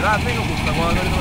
Pirata, no Augusto? Agora